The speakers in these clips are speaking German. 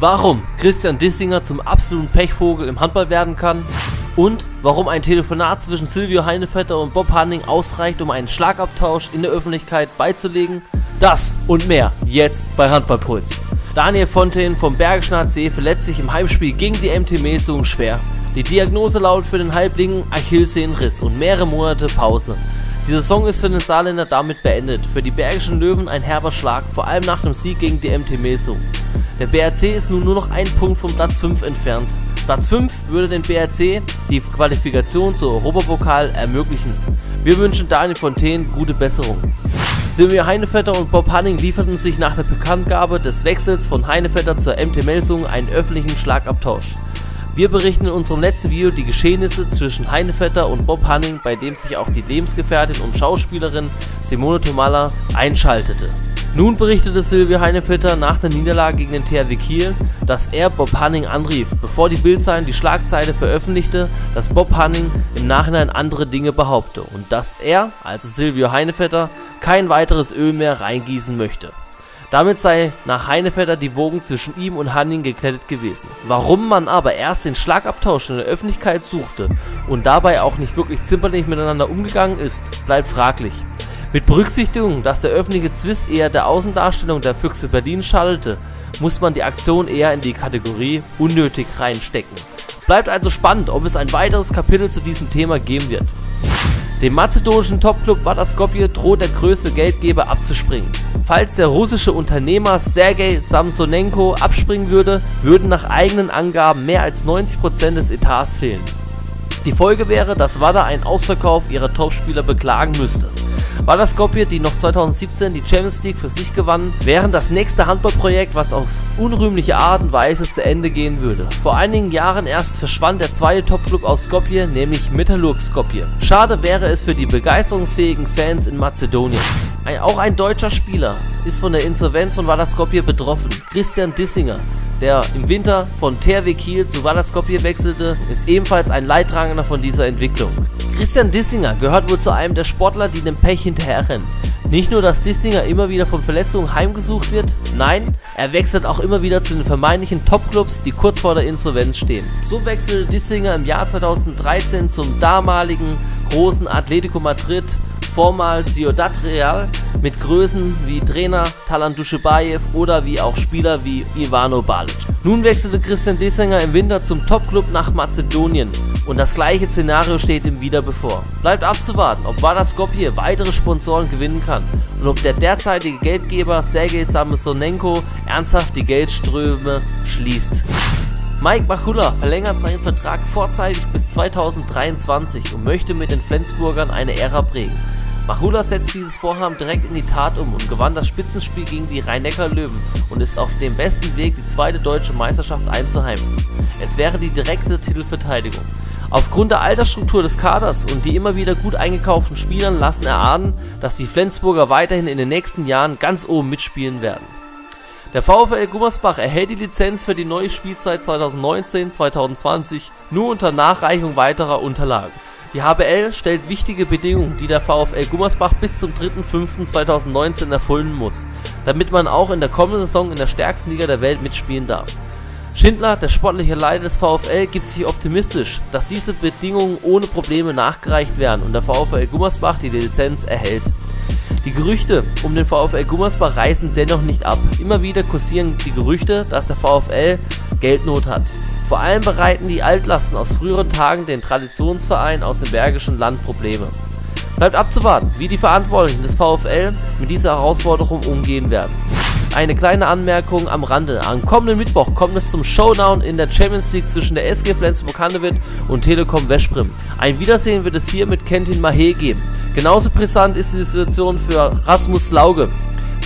warum Christian Dissinger zum absoluten Pechvogel im Handball werden kann und warum ein Telefonat zwischen Silvio Heinevetter und Bob Hanning ausreicht, um einen Schlagabtausch in der Öffentlichkeit beizulegen. Das und mehr jetzt bei Handballpuls. Daniel Fontaine vom Bergischen HC verletzt sich im Heimspiel gegen die MT Mesung schwer. Die Diagnose lautet für den Halbling Achillessehnenriss und mehrere Monate Pause. Die Saison ist für den Saarländer damit beendet. Für die Bergischen Löwen ein herber Schlag, vor allem nach dem Sieg gegen die MT Mesung. Der BRC ist nun nur noch ein Punkt vom Platz 5 entfernt. Platz 5 würde den BRC die Qualifikation zur Europapokal ermöglichen. Wir wünschen Daniel Fontaine gute Besserung. Silvia Heinevetter und Bob Hanning lieferten sich nach der Bekanntgabe des Wechsels von Heinevetter zur MT Melsung einen öffentlichen Schlagabtausch. Wir berichten in unserem letzten Video die Geschehnisse zwischen Heinevetter und Bob Hanning, bei dem sich auch die Lebensgefährtin und Schauspielerin Simone Tomala einschaltete. Nun berichtete Silvia Heinevetter nach der Niederlage gegen den THW Kiel, dass er Bob Hanning anrief, bevor die Bildzeitung die Schlagzeile veröffentlichte, dass Bob Hanning im Nachhinein andere Dinge behaupte und dass er, also Silvio Heinevetter, kein weiteres Öl mehr reingießen möchte. Damit sei nach Heinevetter die Wogen zwischen ihm und Hanning geklettet gewesen. Warum man aber erst den Schlagabtausch in der Öffentlichkeit suchte und dabei auch nicht wirklich zimperlich miteinander umgegangen ist, bleibt fraglich. Mit Berücksichtigung, dass der öffentliche Zwist eher der Außendarstellung der Füchse Berlin schadelte, muss man die Aktion eher in die Kategorie unnötig reinstecken. Bleibt also spannend, ob es ein weiteres Kapitel zu diesem Thema geben wird. Dem mazedonischen Topclub Skopje droht der größte Geldgeber abzuspringen. Falls der russische Unternehmer Sergei Samsonenko abspringen würde, würden nach eigenen Angaben mehr als 90% des Etats fehlen. Die Folge wäre, dass Vardar einen Ausverkauf ihrer Topspieler beklagen müsste. Vardar Skopje, die noch 2017 die Champions League für sich gewann, wären das nächste Handballprojekt, was auf unrühmliche Art und Weise zu Ende gehen würde. Vor einigen Jahren erst verschwand der zweite Topclub aus Skopje, nämlich Metallurg Skopje. Schade wäre es für die begeisterungsfähigen Fans in Mazedonien. Ein, auch ein deutscher Spieler ist von der Insolvenz von Vardar Skopje betroffen. Christian Dissinger, der im Winter von THW Kiel zu Vardar Skopje wechselte, ist ebenfalls ein Leidtragender von dieser Entwicklung. Christian Dissinger gehört wohl zu einem der Sportler, die dem Pech hinterherrennen. Nicht nur, dass Dissinger immer wieder von Verletzungen heimgesucht wird, nein, er wechselt auch immer wieder zu den vermeintlichen Topclubs, die kurz vor der Insolvenz stehen. So wechselte Dissinger im Jahr 2013 zum damaligen großen Atletico Madrid, vormals Ciudad Real, mit Größen wie Trainer Talan Duschebaev oder wie auch Spieler wie Ivano Balic. Nun wechselte Christian Dissinger im Winter zum Topclub nach Mazedonien. Und das gleiche Szenario steht ihm wieder bevor. Bleibt abzuwarten, ob Vardar Skopje weitere Sponsoren gewinnen kann und ob der derzeitige Geldgeber Sergei Samsonenko ernsthaft die Geldströme schließt. Mike Machula verlängert seinen Vertrag vorzeitig bis 2023 und möchte mit den Flensburgern eine Ära prägen. Machula setzt dieses Vorhaben direkt in die Tat um und gewann das Spitzenspiel gegen die Rhein-Neckar-Löwen und ist auf dem besten Weg, die zweite deutsche Meisterschaft einzuheimsen. Es wäre die direkte Titelverteidigung. Aufgrund der Altersstruktur des Kaders und die immer wieder gut eingekauften Spielern lassen erahnen, dass die Flensburger weiterhin in den nächsten Jahren ganz oben mitspielen werden. Der VfL Gummersbach erhält die Lizenz für die neue Spielzeit 2019-2020 nur unter Nachreichung weiterer Unterlagen. Die HBL stellt wichtige Bedingungen, die der VfL Gummersbach bis zum 3.5.2019 erfüllen muss, damit man auch in der kommenden Saison in der stärksten Liga der Welt mitspielen darf. Schindler, der sportliche Leiter des VfL, gibt sich optimistisch, dass diese Bedingungen ohne Probleme nachgereicht werden und der VfL Gummersbach die Lizenz erhält. Die Gerüchte um den VfL Gummersbach reißen dennoch nicht ab. Immer wieder kursieren die Gerüchte, dass der VfL Geldnot hat. Vor allem bereiten die Altlasten aus früheren Tagen den Traditionsverein aus dem Bergischen Land Probleme. Bleibt abzuwarten, wie die Verantwortlichen des VfL mit dieser Herausforderung umgehen werden. Eine kleine Anmerkung am Rande. Am kommenden Mittwoch kommt es zum Showdown in der Champions League zwischen der SG Flensburg-Handewitt und Telekom Westprim. Ein Wiedersehen wird es hier mit Kentin Mahé geben. Genauso brisant ist die Situation für Rasmus Lauge.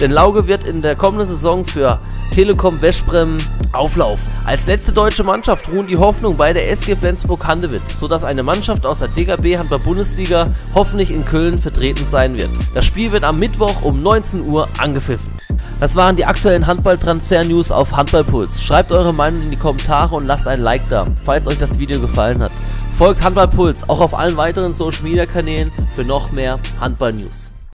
Denn Lauge wird in der kommenden Saison für Telekom Westbrem auflaufen. Als letzte deutsche Mannschaft ruhen die Hoffnung bei der SG Flensburg-Handewitt, sodass eine Mannschaft aus der DKB Handball-Bundesliga hoffentlich in Köln vertreten sein wird. Das Spiel wird am Mittwoch um 19 Uhr angepfiffen. Das waren die aktuellen Handball-Transfer-News auf Handballpuls. Schreibt eure Meinung in die Kommentare und lasst ein Like da, falls euch das Video gefallen hat. Folgt Handballpuls auch auf allen weiteren Social-Media-Kanälen für noch mehr Handball-News.